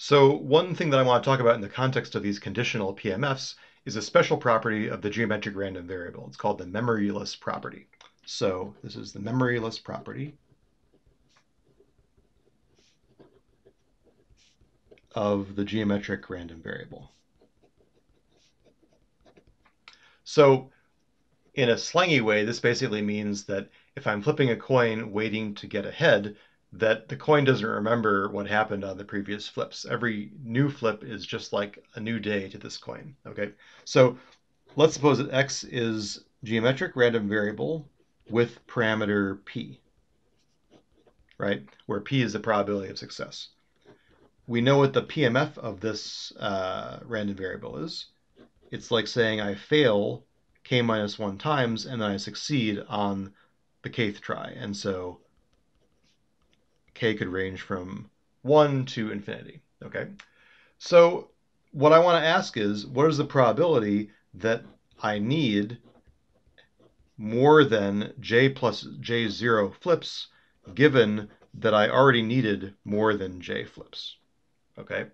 So one thing that I want to talk about in the context of these conditional PMFs is a special property of the geometric random variable. It's called the memoryless property. So this is the memoryless property of the geometric random variable. So in a slangy way, this basically means that if I'm flipping a coin waiting to get ahead, that the coin doesn't remember what happened on the previous flips. Every new flip is just like a new day to this coin, okay? So let's suppose that x is geometric random variable with parameter p, right? Where p is the probability of success. We know what the PMF of this uh, random variable is. It's like saying I fail k minus 1 times and then I succeed on the kth try. And so k could range from 1 to infinity, okay? So what I want to ask is, what is the probability that I need more than j plus j0 flips, given that I already needed more than j flips, okay?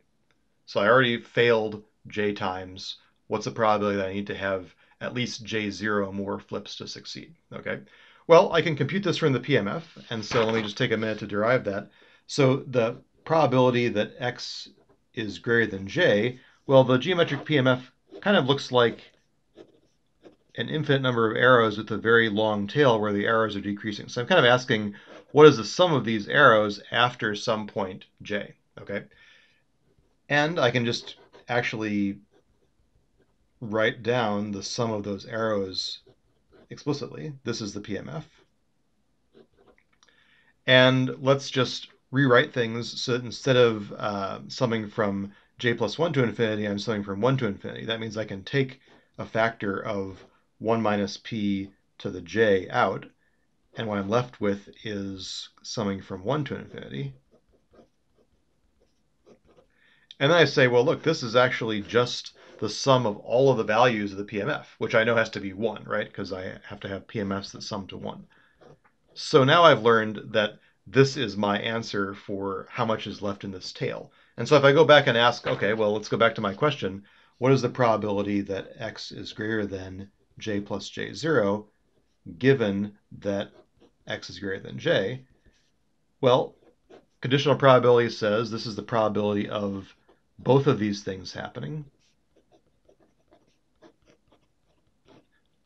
So I already failed j times. What's the probability that I need to have at least j0 more flips to succeed, okay? Well, I can compute this from the PMF, and so let me just take a minute to derive that. So the probability that x is greater than j, well, the geometric PMF kind of looks like an infinite number of arrows with a very long tail where the arrows are decreasing. So I'm kind of asking, what is the sum of these arrows after some point j, okay? And I can just actually write down the sum of those arrows explicitly. This is the PMF. And let's just rewrite things so that instead of uh, summing from j plus 1 to infinity, I'm summing from 1 to infinity. That means I can take a factor of 1 minus p to the j out, and what I'm left with is summing from 1 to infinity. And then I say, well, look, this is actually just the sum of all of the values of the PMF, which I know has to be 1, right? Because I have to have PMFs that sum to 1. So now I've learned that this is my answer for how much is left in this tail. And so if I go back and ask, okay, well, let's go back to my question. What is the probability that x is greater than j plus j0, given that x is greater than j? Well, conditional probability says this is the probability of both of these things happening.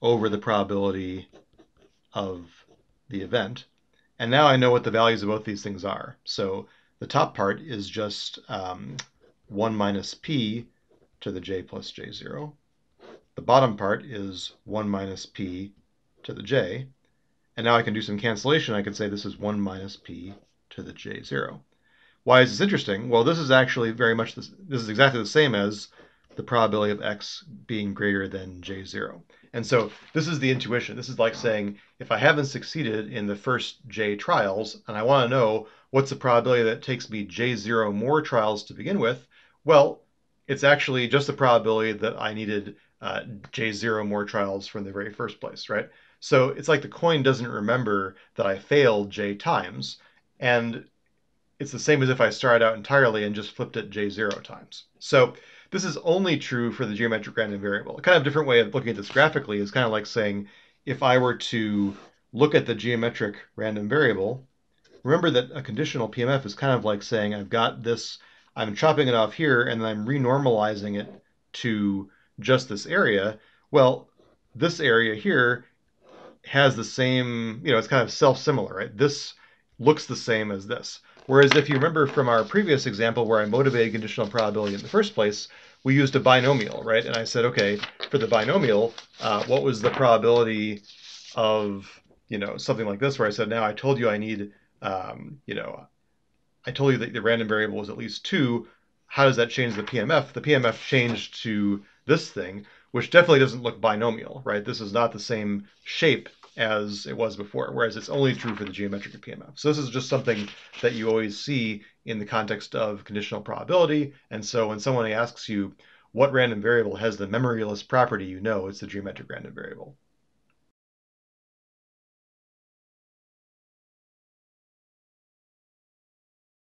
Over the probability of the event. And now I know what the values of both these things are. So the top part is just um, 1 minus p to the j plus j0. The bottom part is 1 minus p to the j. And now I can do some cancellation. I can say this is 1 minus p to the j0. Why is this interesting? Well, this is actually very much, this, this is exactly the same as the probability of x being greater than j0. And so this is the intuition. This is like saying, if I haven't succeeded in the first j trials, and I want to know what's the probability that it takes me j0 more trials to begin with, well, it's actually just the probability that I needed uh, j0 more trials from the very first place, right? So it's like the coin doesn't remember that I failed j times, and it's the same as if I started out entirely and just flipped it j0 times. So this is only true for the geometric random variable. A kind of different way of looking at this graphically is kind of like saying, if I were to look at the geometric random variable, remember that a conditional PMF is kind of like saying I've got this, I'm chopping it off here, and then I'm renormalizing it to just this area. Well, this area here has the same, you know, it's kind of self-similar, right? This looks the same as this. Whereas if you remember from our previous example where I motivated conditional probability in the first place, we used a binomial, right? And I said, okay, for the binomial, uh, what was the probability of, you know, something like this, where I said, now I told you I need, um, you know, I told you that the random variable was at least two. How does that change the PMF? The PMF changed to this thing, which definitely doesn't look binomial, right? This is not the same shape as it was before, whereas it's only true for the geometric PMF. So this is just something that you always see in the context of conditional probability. And so when someone asks you what random variable has the memoryless property, you know it's the geometric random variable.